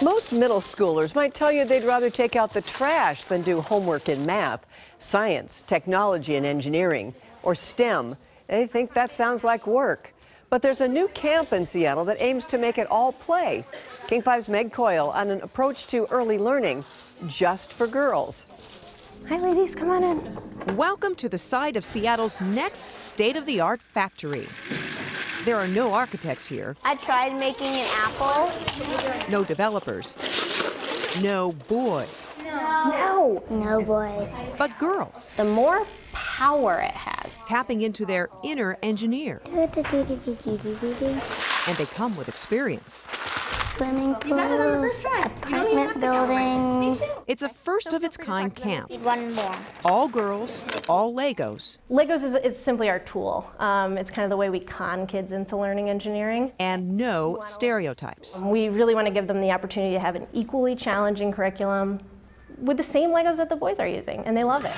Most middle schoolers might tell you they'd rather take out the trash than do homework in math, science, technology, and engineering, or STEM. They think that sounds like work. But there's a new camp in Seattle that aims to make it all play. King 5's Meg Coyle on an approach to early learning just for girls. Hi, ladies, come on in. Welcome to the site of Seattle's next state-of-the-art factory. There are no architects here, I tried making an apple. No developers, no boys, No. No boys. but girls The more power it has. tapping into their inner engineer. And they come with experience. Swimming pools, apartment buildings. It's a first of its kind camp. One more. All girls, all Legos, Legos is, is simply our tool. Um, it's kind of the way we con kids into learning engineering. and no stereotypes. We really want to give them the opportunity to have an equally challenging curriculum with the same Legos that the boys are using, and they love it.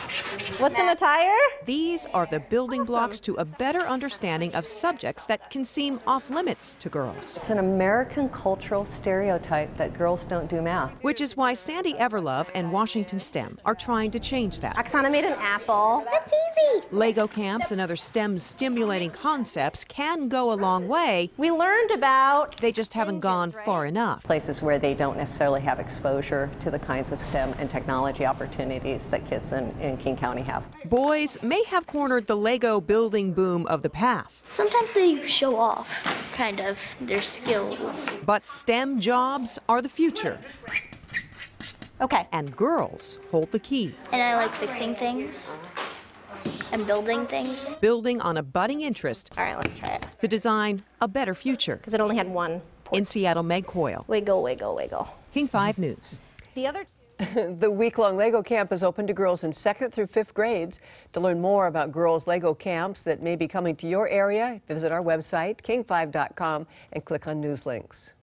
What's in the tire? These are the building blocks to a better understanding of subjects that can seem off limits to girls. It's an American cultural stereotype that girls don't do math. Which is why Sandy Everlove and Washington STEM are trying to change that. Oksana made an apple. That's easy. Lego camps and other STEM stimulating concepts can go a long way. We learned about They just haven't gone far enough. Places where they don't necessarily have exposure to the kinds of STEM and technology opportunities that kids in, in King County have. Boys may have cornered the Lego building boom of the past, Sometimes they show off, kind of, their skills. but STEM jobs are the future, Okay. and girls hold the key, And I like fixing things and building things. building on a budding interest All right, let's try it. to design a better future. Because it only had one. In Seattle, Meg Coyle, Wiggle, wiggle, wiggle. King 5 News. The other the week-long Lego camp is open to girls in second through fifth grades. To learn more about girls' Lego camps that may be coming to your area, visit our website, king5.com, and click on news links.